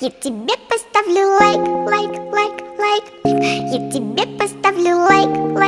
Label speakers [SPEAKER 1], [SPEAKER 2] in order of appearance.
[SPEAKER 1] Я тебе поставлю лайк, лайк, лайк, лайк. Я тебе поставлю